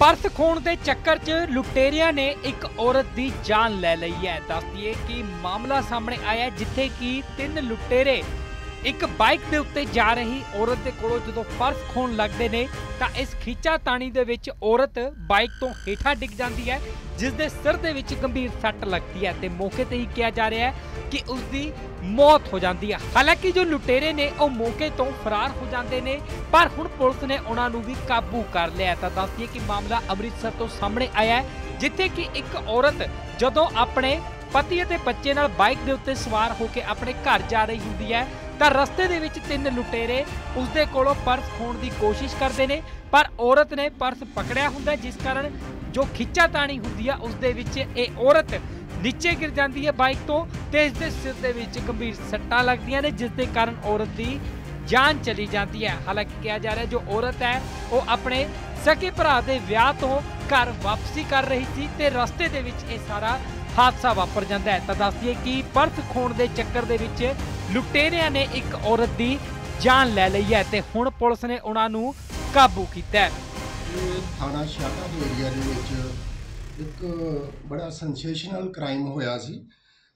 Purse ਖੋਣ ਦੇ ਚੱਕਰ 'ਚ ਲੁਟੇਰਿਆਂ ਨੇ ਇੱਕ ਔਰਤ ਦੀ ਜਾਨ ਲੈ ਲਈ ਹੈ। ਦੱਸਦੀਏ ਕਿ ਮਾਮਲਾ ਸਾਹਮਣੇ ਆਇਆ ਜਿੱਥੇ ਕਿ ਤਿੰਨ ਲੁਟੇਰੇ ਇੱਕ ਬਾਈਕ ਦੇ ਉੱਤੇ ਜਾ ਰਹੀ ਔਰਤ ਦੇ ਕੋਲੋਂ ਜਦੋਂ ਪਰਸ ਖੋਣ ਲੱਗਦੇ ਨੇ, ਤਾਂ ਇਸ ਖਿੱਚਾ ਤਾਣੀ ਦੇ ਵਿੱਚ ਔਰਤ ਬਾਈਕ ਤੋਂ ਹੇਠਾਂ ਡਿੱਗ ਜਾਂਦੀ ਹੈ ਜਿਸ ਦੇ ਸਿਰ ਦੇ ਵਿੱਚ ਗੰਭੀਰ ਸੱਟ ਲੱਗਦੀ ਹੈ ਤੇ ਮੌਕੇ ਤੇ ਹੀ ਕਿਹਾ ਜਾ ਰਿਹਾ ਹੈ ਕਿ ਉਸ ਦੀ ਮੌਤ ਹੋ ਜਾਂਦੀ ਹੈ। ਹਾਲਾਂਕਿ ਜੋ ਲੁਟੇਰੇ ਨੇ, ਉਹ ਮੌਕੇ ਤੋਂ ਫਰਾਰ ਹੋ ਜਾਂਦੇ ਨੇ, ਪਰ ਹੁਣ ਪੁਲਿਸ ਨੇ ਉਹਨਾਂ ਨੂੰ ਵੀ ਕਾਬੂ ਕਰ ਲਿਆ ਤਾਂ ਦੱਸਦੀ ਹੈ ਕਿ ਮਾਮਲਾ ਅੰਮ੍ਰਿਤਸਰ ਤੋਂ ਸਾਹਮਣੇ ਆਇਆ ਹੈ, ਜਿੱਥੇ ਕਿ ਇੱਕ ਔਰਤ ਜਦੋਂ ਆਪਣੇ ਪਤੀ ਅਤੇ ਬੱਚੇ ਨਾਲ ਬਾਈਕ ਦੇ ਉੱਤੇ ਸਵਾਰ ਹੋ ਕੇ ਆਪਣੇ ਘਰ ਜਾ ਰਹੀ ਹੁੰਦੀ ਹੈ ਤਾਂ ਰਸਤੇ ਦੇ ਵਿੱਚ ਤਿੰਨ ਲੁਟੇਰੇ ਉਸਦੇ ਕੋਲੋਂ ਪਰਸ ਖੋਣ ਦੀ ਕੋਸ਼ਿਸ਼ ਕਰਦੇ ਨੇ, ਪਰ ਔਰਤ ਨੇ ਪਰਸ ਪਕੜਿਆ ਹੁੰਦਾ ਜਿਸ ਕਾਰਨ ਜੋ ਖਿੱਚਾ ਤਾਣੀ ਹੁੰਦੀ ਆ ਉਸ ਦੇ ਵਿੱਚ ਇਹ ਔਰਤ ਨੀਚੇ ਗਿਰ ਜਾਂਦੀ ਹੈ ਬਾਈਕ ਤੋਂ ਤੇ ਇਸ ਦੇ ਸਿਰ ਦੇ ਵਿੱਚ ਗੰਭੀਰ ਸੱਟਾਂ ਲੱਗਦੀਆਂ ਨੇ ਜਿਸ ਦੇ ਕਾਰਨ ਔਰਤ ਦੀ ਜਾਨ ਚਲੀ ਜਾਂਦੀ ਹੈ। ਹਾਲਾਂਕਿ ਕਿਹਾ ਜਾ ਰਿਹਾ ਜੋ ਔਰਤ ਹੈ, ਉਹ ਆਪਣੇ ਸਕੇ ਭਰਾ ਦੇ ਵਿਆਹ ਤੋਂ ਘਰ ਵਾਪਸੀ ਕਰ ਰਹੀ ਸੀ ਤੇ ਰਸਤੇ ਦੇ ਵਿੱਚ ਇਹ ਸਾਰਾ ਹਾਦਸਾ ਵਾਪਰ ਜਾਂਦਾ ਹੈ। ਤਾਂ ਦੱਸਦੀਏ ਕਿ ਪਰਸ ਖੋਣ ਦੇ ਚੱਕਰ ਦੇ ਵਿੱਚ ਲੁਟੇਰਿਆਂ ਨੇ ਇੱਕ ਔਰਤ ਦੀ ਜਾਨ ਲੈ ਲਈ ਹੈ ਤੇ ਹੁਣ ਪੁਲਿਸ ਨੇ ਉਹਨਾਂ ਨੂੰ ਕਾਬੂ ਕੀਤਾ ਹੈ। ਇਹ ਥਾਣਾ ਸ਼ਾਖਾ ਦੇ ਏਰੀਆ ਦੇ ਵਿੱਚ ਇੱਕ ਬੜਾ ਸੈਂਸੇਸ਼ਨਲ ਕ੍ਰਾਈਮ ਹੋਇਆ ਸੀ,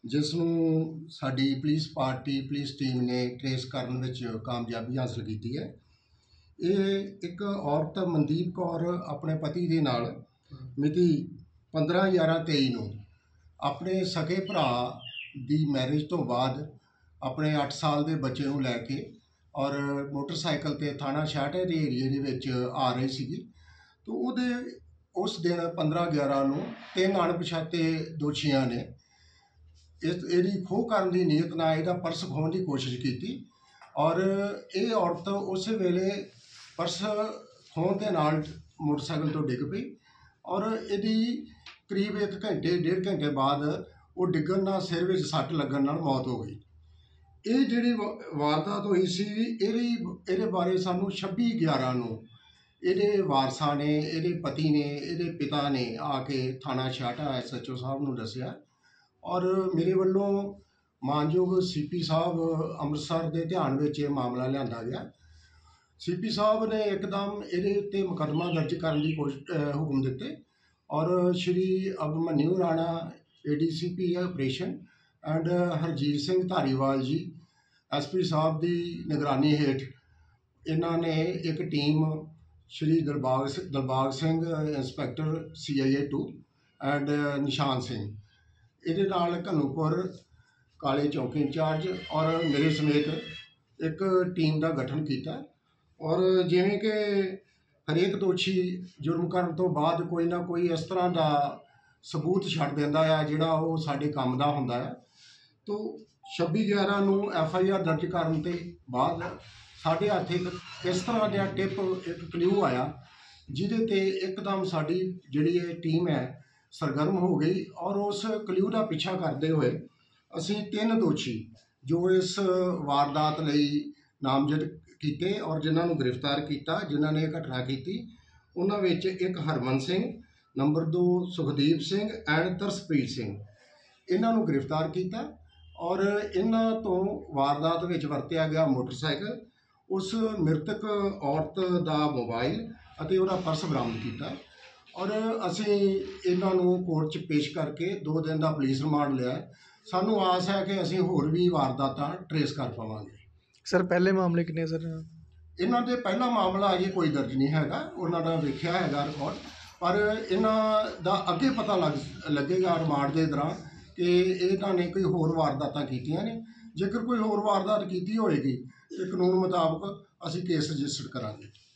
ਜਿਸ ਨੂੰ ਸਾਡੀ ਪੁਲਿਸ ਪਾਰਟੀ, ਪੁਲਿਸ ਟੀਮ ਨੇ ਟ੍ਰੇਸ ਕਰਨ ਵਿੱਚ ਕਾਮਯਾਬੀ ਹਾਸਲ ਕੀਤੀ ਹੈ। ਇਹ ਇੱਕ ਔਰਤ ਮਨਦੀਪ ਕੌਰ ਆਪਣੇ ਪਤੀ ਦੇ ਨਾਲ ਮਿਤੀ 15/11/23 ਨੂੰ ਆਪਣੇ ਸਕੇ ਭਰਾ ਦੀ ਮੈਰਿਜ ਤੋਂ ਬਾਅਦ ਆਪਣੇ 8 ਸਾਲ ਦੇ ਬੱਚੇ ਨੂੰ ਲੈ ਕੇ ਔਰ ਮੋਟਰਸਾਈਕਲ ਤੇ ਥਾਣਾ ਸ਼ਾਹਟੇ ਦੇ ਏਰੀਏ ਦੇ ਵਿੱਚ ਆ ਰਹੀ ਸੀਗੀ। ਤੋ ਉਹਦੇ ਉਸ ਦਿਨ 15/11 ਨੂੰ ਤਿੰਨ ਅਣਪਛਾਤੇ ਦੋਸ਼ੀਆਂ ਨੇ ਇਸ ਇਹਦੀ ਖੋਹ ਕਰਨ ਦੀ ਨੀਅਤ ਨਾਲ ਇਹਦਾ ਪਰਸ ਖੋਹਣ ਦੀ ਕੋਸ਼ਿਸ਼ ਕੀਤੀ ਔਰ ਇਹ ਔਰਤ ਉਸੇ ਵੇਲੇ ਪਰਸ ਖੋਹਣ ਦੇ ਨਾਲ ਮੋਟਰਸਾਈਕਲ ਤੋਂ ਡਿੱਗ ਪਈ ਔਰ ਇਹਦੀ ਕਰੀਬ 1 ਘੰਟੇ, ਡੇਢ ਘੰਟੇ ਬਾਅਦ ਉਹ ਡਿੱਗਣ ਨਾਲ ਸਿਰ ਵਿੱਚ ਸੱਟ ਲੱਗਣ ਨਾਲ ਮੌਤ ਹੋ ਗਈ। ਇਹ ਜਿਹੜੀ ਵਾ- ਵਾਰਦਾਤ ਹੋਈ ਸੀ, ਇਹਦੀ ਇਹਦੇ ਬਾਰੇ ਸਾਨੂੰ 26 11 ਨੂੰ ਇਹਦੇ ਵਾਰਸਾਂ ਨੇ, ਇਹਦੇ ਪਤੀ ਨੇ, ਇਹਦੇ ਪਿਤਾ ਨੇ ਆ ਕੇ ਥਾਣਾ ਛਾਟਾ ਐਸਐਚਓ ਸਾਹਿਬ ਨੂੰ ਦੱਸਿਆ। ਔਰ ਮੇਰੇ ਵੱਲੋਂ ਮਾਨਯੋਗ ਸੀਪੀ ਸਾਹਿਬ ਅੰਮ੍ਰਿਤਸਰ ਦੇ ਧਿਆਨ ਵਿੱਚ ਇਹ ਮਾਮਲਾ ਲਿਆਂਦਾ ਗਿਆ। ਸੀਪੀ ਸਾਹਿਬ ਨੇ ਇੱਕਦਮ ਇਹਦੇ ਉੱਤੇ ਮੁਕੱਦਮਾ ਦਰਜ ਕਰਨ ਦੀ ਕੋਸ਼ਿਸ਼ ਹੁਕਮ ਦਿੱਤੇ। ਔਰ Shri Abhimanyu Rana ADCP operation, and Harjit Singh Dhariwal ji SP sahib ਦੀ ਨਿਗਰਾਨੀ ਹੇਠ ਇਹਨਾਂ ਨੇ ਇੱਕ ਟੀਮ ਸ਼੍ਰੀ ਦਰਬਾਗ ਸਿ- Darbag Singh, inspector CIA 2 and Nishan Singh. ਇਹਦੇ ਨਾਲ ਘਨੂਪੁਰ ਕਾਲੇ ਚੌਕੀ ਇੰਚਾਰਜ ਔਰ ਮੇਰੇ ਸਮੇਤ ਇੱਕ ਟੀਮ ਦਾ ਗਠਨ ਕੀਤਾ ਔਰ ਜਿਵੇਂ ਕਿ ਹਰੇਕ ਦੋਸ਼ੀ ਜੁਰਮ ਕਰਨ ਤੋਂ ਬਾਅਦ ਕੋਈ ਨਾ ਕੋਈ ਇਸ ਤਰ੍ਹਾਂ ਦਾ ਸਬੂਤ ਛੱਡ ਦਿੰਦਾ ਆ ਜਿਹੜਾ ਉਹ ਸਾਡੇ ਕੰਮ ਦਾ ਹੁੰਦਾ ਹੈ ਤੋ 26 11 ਨੂੰ ਐਫ ਆਈ ਆਰ ਦਰਜ ਕਰਨ ਤੇ ਬਾਅਦ ਸਾਡੇ ਹੱਥ ਇੱਕ ਇਸ ਤਰ੍ਹਾਂ ਦਾ ਟਿਪ, ਇੱਕ ਕਲਿਊ ਆਇਆ, ਜਿਹਦੇ ਤੇ ਇੱਕਦਮ ਸਾਡੀ ਜਿਹੜੀ ਇਹ ਟੀਮ ਹੈ ਸਰਗਰਮ ਹੋ ਗਈ ਔਰ ਉਸ ਕਲਿਊ ਦਾ ਪਿੱਛਾ ਕਰਦੇ ਹੋਏ ਅਸੀਂ ਤਿੰਨ ਦੋਸ਼ੀ ਜੋ ਇਸ ਵਾਰਦਾਤ ਲਈ ਨਾਮਜ਼ਦ ਕੀਤੇ ਔਰ ਜਿਨ੍ਹਾਂ ਨੂੰ ਗ੍ਰਿਫਤਾਰ ਕੀਤਾ, ਜਿਨ੍ਹਾਂ ਨੇ ਘਟਨਾ ਕੀਤੀ, ਉਹਨਾਂ ਵਿੱਚ ਇੱਕ ਹਰਮਨ ਸਿੰਘ, ਨੰਬਰ 2 ਸੁਖਦੀਪ ਸਿੰਘ, ਐਂਡ ਤਰਸਪ੍ਰੀਤ ਸਿੰਘ। ਇਹਨਾਂ ਨੂੰ ਗ੍ਰਿਫਤਾਰ ਕੀਤਾ ਔਰ ਇਹਨਾਂ ਤੋਂ ਵਾਰਦਾਤ ਵਿੱਚ ਵਰਤਿਆ ਗਿਆ ਮੋਟਰਸਾਈਕਲ ਉਸ ਮ੍ਰਿਤਕ ਔਰਤ ਦਾ ਮੋਬਾਈਲ ਅਤੇ ਉਹਦਾ ਪਰਸ ਬਰਾਮਦ ਕੀਤਾ। ਔਰ ਅਸੀਂ ਇਹਨਾਂ ਨੂੰ ਕੋਰਟ 'ਚ ਪੇਸ਼ ਕਰਕੇ 2 ਦਿਨ ਦਾ ਪੁਲਿਸ ਰਿਮਾਂਡ ਲਿਆ। ਸਾਨੂੰ ਆਸ ਹੈ ਕਿ ਅਸੀਂ ਹੋਰ ਵੀ ਵਾਰਦਾਤਾਂ ਟਰੇਸ ਕਰ ਪਾਵਾਂਗੇ। ਸਰ ਪਹਿਲੇ ਮਾਮਲੇ ਕਿੰਨੇ ਸਰ? ਇਹਨਾਂ ਦੇ ਪਹਿਲਾ ਮਾਮਲਾ ਅਜੇ ਕੋਈ ਦਰਜ ਨਹੀਂ ਹੈਗਾ। ਉਹਨਾਂ ਦਾ ਵੇਖਿਆ ਹੈਗਾ ਰਿਕਾਰਡ। ਪਰ ਇਹਨਾਂ ਦਾ ਅੱਗੇ ਪਤਾ ਲੱਗ ਲੱਗੇਗਾ ਰਿਮਾਂਡ ਦੇ ਦੌਰਾਨ। ਕਿ ਇਹਨਾਂ ਨੇ ਕੋਈ ਹੋਰ ਵਾਰਦਾਤਾਂ ਕੀਤੀਆਂ ਨੇ। ਜੇਕਰ ਕੋਈ ਹੋਰ ਵਾਰਦਾਤ ਕੀਤੀ ਹੋਏਗੀ ਤੇ ਕਾਨੂੰਨ ਮੁਤਾਬਕ ਅਸੀਂ ਕੇਸ ਰਜਿਸਟਰ ਕਰਾਂਗੇ।